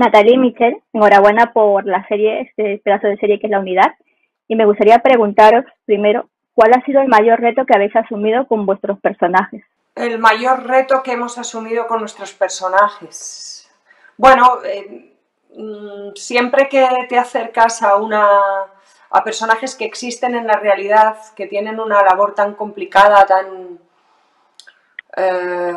Natalie y Michelle, enhorabuena por la serie, este pedazo de serie que es La Unidad. Y me gustaría preguntaros primero, ¿cuál ha sido el mayor reto que habéis asumido con vuestros personajes? El mayor reto que hemos asumido con nuestros personajes. Bueno, eh, mm, siempre que te acercas a una a personajes que existen en la realidad, que tienen una labor tan complicada, tan eh,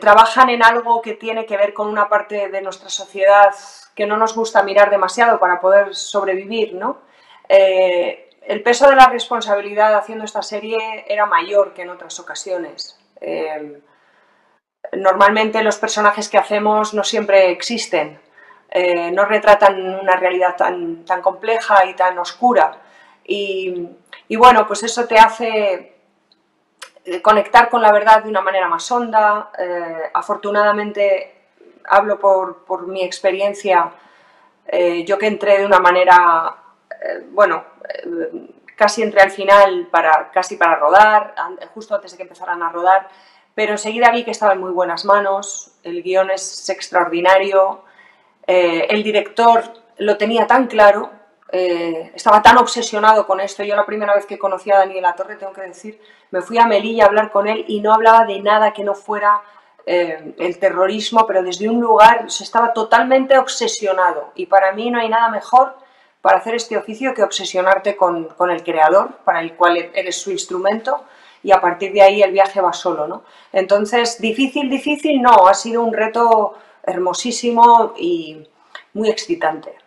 trabajan en algo que tiene que ver con una parte de nuestra sociedad que no nos gusta mirar demasiado para poder sobrevivir, ¿no? Eh, el peso de la responsabilidad haciendo esta serie era mayor que en otras ocasiones. normalmente los personajes que hacemos no siempre existen, no retratan una realidad tan, tan, compleja y tan oscura. Y, y bueno, pues eso te hace eh, conectar con la verdad de una manera más honda. Eh, afortunadamente, hablo por, mi experiencia, eh, yo que entré de una manera, bueno, casi entré al final, para, casi para rodar, justo antes de que empezaran a rodar, pero enseguida vi que estaba en muy buenas manos, el guion es extraordinario, el director lo tenía tan claro, eh, estaba tan obsesionado con esto. Yo la primera vez que conocí a Daniel La Torre, tengo que decir, me fui a Melilla a hablar con él y no hablaba de nada que no fuera eh, el terrorismo, pero desde un lugar se estaba totalmente obsesionado. Y para mí no hay nada mejor para hacer este oficio que obsesionarte con, con el creador, para el cual eres su instrumento, y a partir de ahí el viaje va solo, ¿no? Entonces, difícil, difícil, no, ha sido un reto hermosísimo y muy excitante.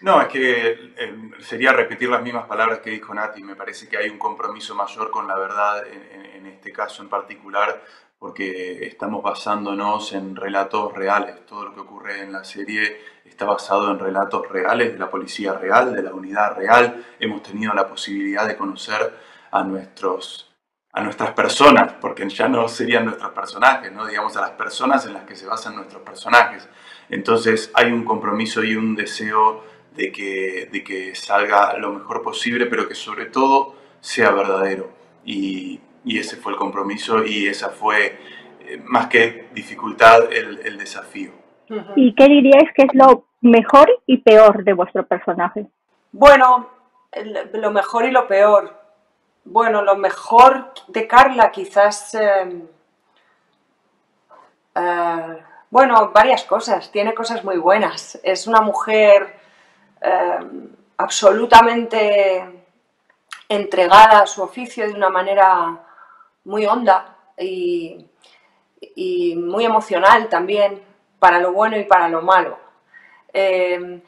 No, es que eh, sería repetir las mismas palabras que dijo Nati. Me parece que hay un compromiso mayor con la verdad en, este caso en particular, porque estamos basándonos en relatos reales. Todo lo que ocurre en la serie está basado en relatos reales de la policía real, de la unidad real. Hemos tenido la posibilidad de conocer a nuestros a nuestras personas, porque ya no serían nuestros personajes, ¿no? digamos a las personas en las que se basan nuestros personajes. Entonces hay un compromiso y un deseo de que, de que salga lo mejor posible, pero que sobre todo sea verdadero. Y, y ese fue el compromiso y esa fue, eh, más que dificultad, el, el desafío. ¿Y qué diríais que es lo mejor y peor de vuestro personaje? Bueno, lo mejor y lo peor. Bueno, lo mejor de Carla quizás... Em, eh, bueno, varias cosas. Tiene cosas muy buenas. Es una mujer Em, absolutamente entregada a su oficio de una manera muy honda y, muy emocional también, para lo bueno y para lo malo. Em,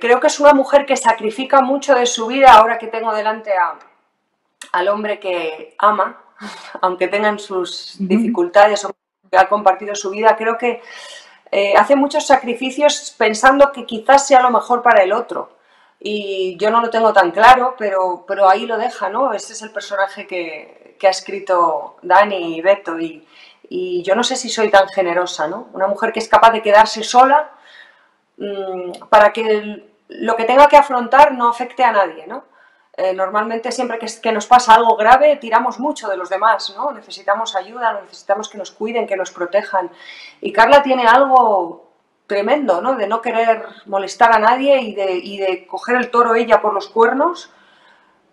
creo que es una mujer que sacrifica mucho de su vida ahora que tengo delante al hombre que ama, aunque tengan sus dificultades o que ha compartido su vida, creo que eh, hace muchos sacrificios pensando que quizás sea lo mejor para el otro. Y yo no lo tengo tan claro, pero, pero ahí lo deja, ¿no? Ese es el personaje que, ha escrito Dani y Beto. Y, y, yo no sé si soy tan generosa, ¿no? Una mujer que es capaz de quedarse sola mm, para que lo que tenga que afrontar no afecte a nadie, ¿no? Eh, normalmente siempre que, nos pasa algo grave tiramos mucho de los demás, ¿no? Necesitamos ayuda, necesitamos que nos cuiden, que nos protejan. Y Carla tiene algo tremendo, ¿no? De no querer molestar a nadie y de, coger el toro ella por los cuernos,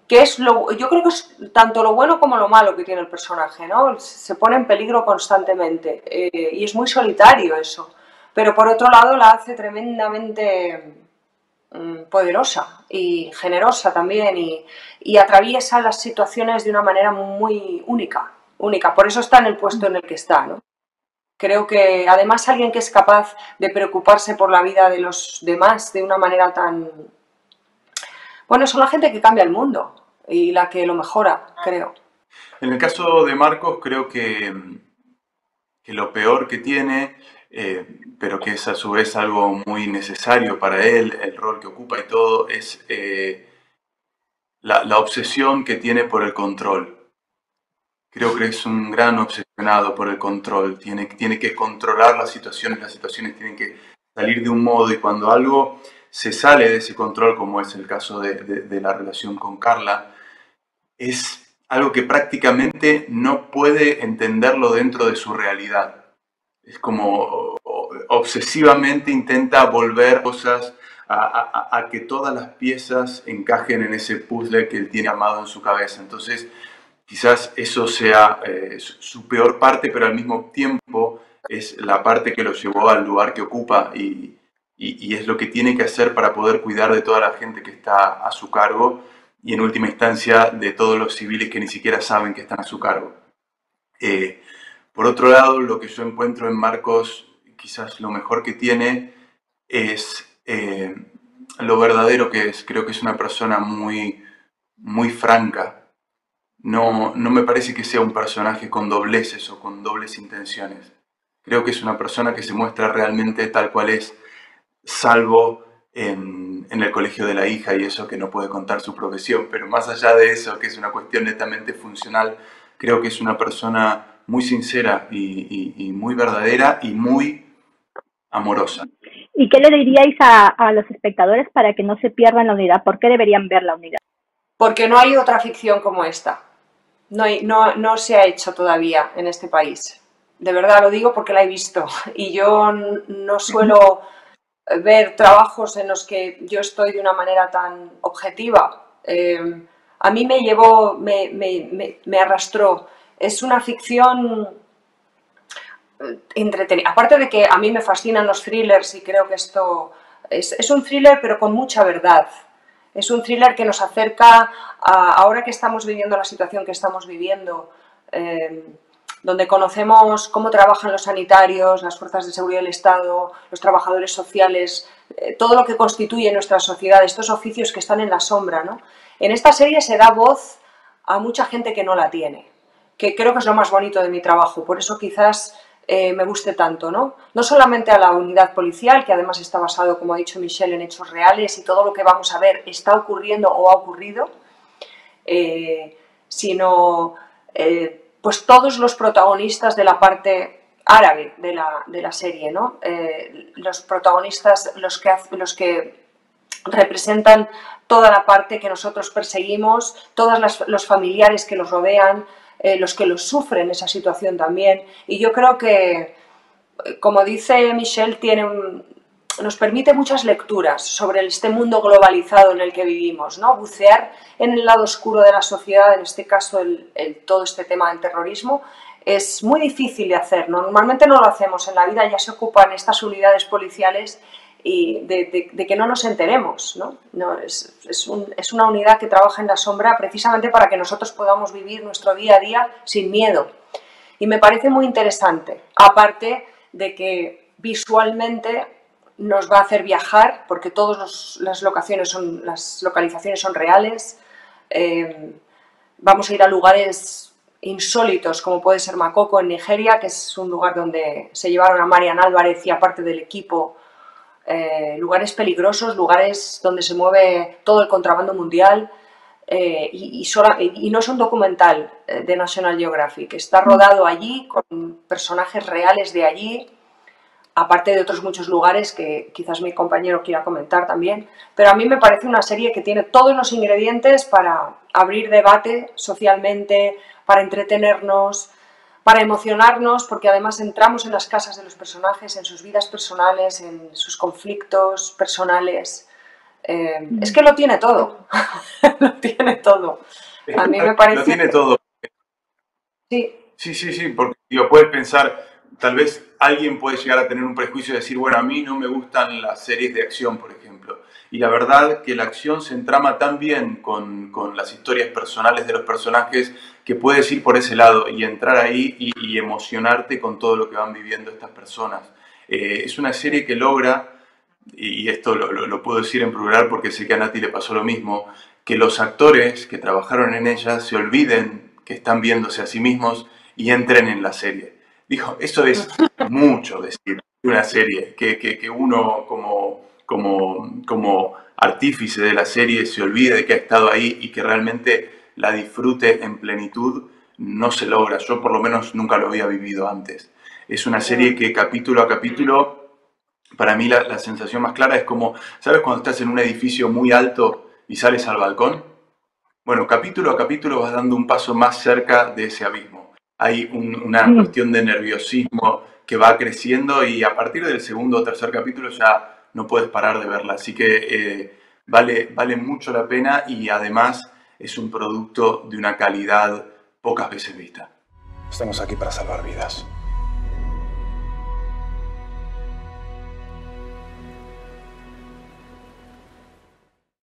que es lo, yo creo que es tanto lo bueno como lo malo que tiene el personaje, ¿no? Se pone en peligro constantemente eh, y es muy solitario eso. Pero por otro lado la hace tremendamente poderosa y generosa también y, atraviesa las situaciones de una manera muy única, única. Por eso está en el puesto en el que está, ¿no? Creo que además alguien que es capaz de preocuparse por la vida de los demás de una manera tan... Bueno, son la gente que cambia el mundo y la que lo mejora, creo. En el caso de Marcos, creo que, que lo peor que tiene eh, pero que es a su vez algo muy necesario para él, el rol que ocupa y todo, es eh, la, obsesión que tiene por el control. Creo que es un gran obsesionado por el control, tiene, tiene que controlar las situaciones, las situaciones tienen que salir de un modo y cuando algo se sale de ese control, como es el caso de, de la relación con Carla, es algo que prácticamente no puede entenderlo dentro de su realidad es como obsesivamente intenta volver cosas a, que todas las piezas encajen en ese puzzle que él tiene armado en su cabeza. Entonces, quizás eso sea eh, su peor parte, pero al mismo tiempo es la parte que lo llevó al lugar que ocupa y, es lo que tiene que hacer para poder cuidar de toda la gente que está a su cargo y en última instancia de todos los civiles que ni siquiera saben que están a su cargo. Eh, por otro lado, lo que yo encuentro en Marcos, quizás lo mejor que tiene, es eh, lo verdadero que es. Creo que es una persona muy, muy franca. No, no me parece que sea un personaje con dobleces o con dobles intenciones. Creo que es una persona que se muestra realmente tal cual es, salvo en, en, el colegio de la hija y eso que no puede contar su profesión. Pero más allá de eso, que es una cuestión netamente funcional, creo que es una persona muy sincera y, muy verdadera y muy amorosa. ¿Y qué le diríais a, los espectadores para que no se pierdan la unidad? ¿Por qué deberían ver la unidad? Porque no hay otra ficción como esta. No, no, no se ha hecho todavía en este país. De verdad lo digo porque la he visto. Y yo no suelo ver trabajos en los que yo estoy de una manera tan objetiva. Eh, a mí me llevó, me, me, me arrastró es una ficción eh, entretenida. Aparte de que a mí me fascinan los thrillers y creo que esto es, un thriller pero con mucha verdad. Es un thriller que nos acerca a ahora que estamos viviendo la situación que estamos viviendo, eh, donde conocemos cómo trabajan los sanitarios, las fuerzas de seguridad del Estado, los trabajadores sociales, eh, todo lo que constituye nuestra sociedad, estos oficios que están en la sombra. En esta serie se da voz a mucha gente que no la tiene que creo que es lo más bonito de mi trabajo, por eso quizás eh, me guste tanto, ¿no? No solamente a la unidad policial, que además está basado, como ha dicho Michelle, en hechos reales y todo lo que vamos a ver está ocurriendo o ha ocurrido, eh, sino eh, pues todos los protagonistas de la parte árabe de la, serie, ¿no? los protagonistas, los que, los que representan toda la parte que nosotros perseguimos, todos los familiares que los rodean, eh, los que los sufren esa situación también. Y yo creo que, como dice Michelle, nos permite muchas lecturas sobre este mundo globalizado en el que vivimos, ¿no? Bucear en el lado oscuro de la sociedad, en este caso el, todo este tema del terrorismo, es muy difícil de hacer. Normalmente no lo hacemos en la vida, ya se ocupan estas unidades policiales y de, que no nos enteremos. ¿no? no es, es, un, es, una unidad que trabaja en la sombra precisamente para que nosotros podamos vivir nuestro día a día sin miedo. Y me parece muy interesante, aparte de que visualmente nos va a hacer viajar, porque todas las, locaciones son, las localizaciones son reales. Eh, vamos a ir a lugares insólitos, como puede ser Makoko en Nigeria, que es un lugar donde se llevaron a Marian Álvarez y aparte del equipo eh, lugares peligrosos, lugares donde se mueve todo el contrabando mundial eh, y, y, no es un documental eh, de National Geographic, está rodado allí con personajes reales de allí, aparte de otros muchos lugares que quizás mi compañero quiera comentar también, pero a mí me parece una serie que tiene todos los ingredientes para abrir debate socialmente, para entretenernos, para emocionarnos, porque además entramos en las casas de los personajes, en sus vidas personales, en sus conflictos personales. Eh, es que lo tiene todo, lo tiene todo. A mí me parece... Lo tiene todo. Sí. Sí, sí, sí, porque digo, puedes pensar, tal vez alguien puede llegar a tener un prejuicio y decir, bueno, a mí no me gustan las series de acción, por ejemplo. Y la verdad que la acción se entrama tan bien con, con las historias personales de los personajes que puedes ir por ese lado y entrar ahí y, emocionarte con todo lo que van viviendo estas personas. Eh, es una serie que logra, y esto lo, lo, puedo decir en plural porque sé que a Nati le pasó lo mismo, que los actores que trabajaron en ella se olviden que están viéndose a sí mismos y entren en la serie. Dijo, eso es mucho decir una serie, que, que, que uno como, como, como artífice de la serie se olvide de que ha estado ahí y que realmente la disfrute en plenitud no se logra. Yo por lo menos nunca lo había vivido antes. Es una serie que capítulo a capítulo, para mí la, sensación más clara es como, ¿sabes cuando estás en un edificio muy alto y sales al balcón? Bueno, capítulo a capítulo vas dando un paso más cerca de ese abismo. hay una mm. cuestión de nerviosismo que va creciendo y a partir del segundo o tercer capítulo ya no puedes parar de verla. Así que eh, vale, vale mucho la pena y además es un producto de una calidad pocas veces vista. Estamos aquí para salvar vidas.